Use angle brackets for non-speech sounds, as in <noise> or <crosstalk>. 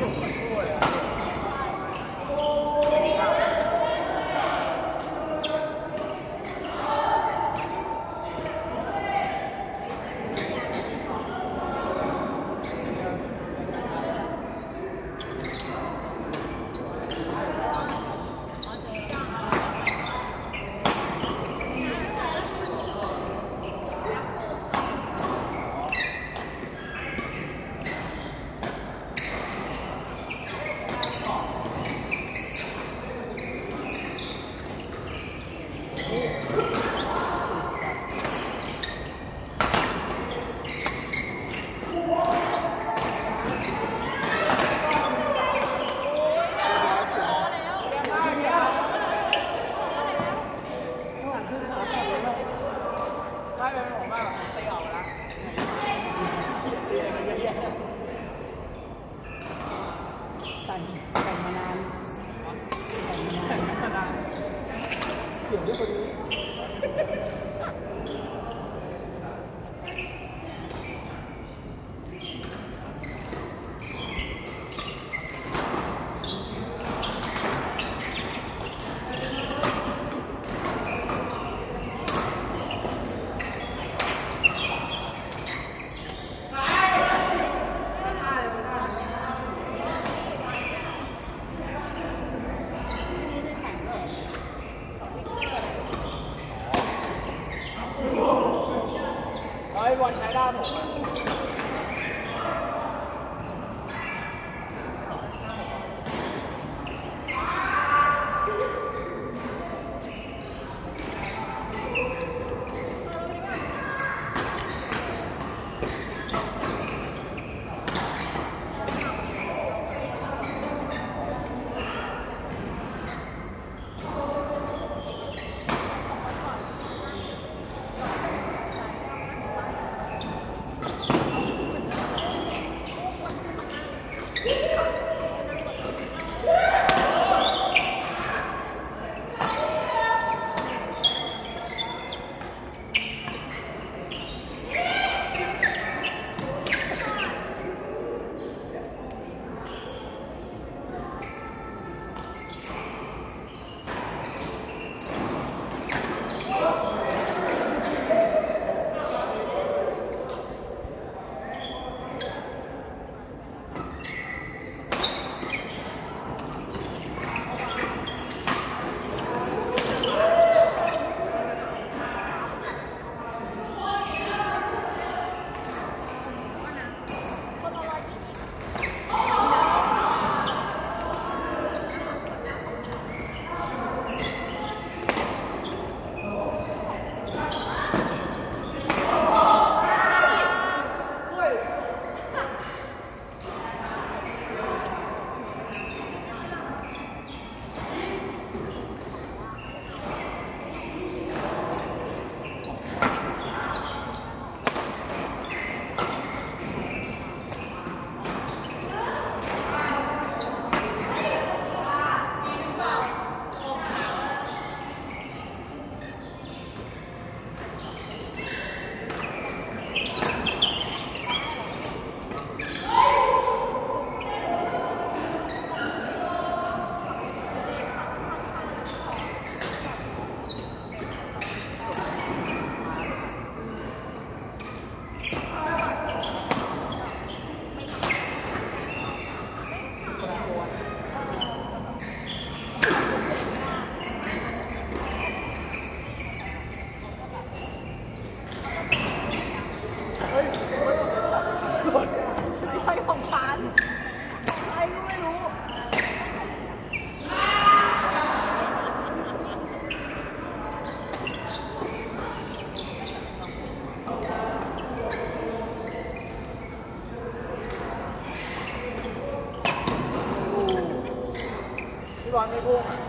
Oh, <laughs> よねこれ พี่อนใช้ได้ผม performance.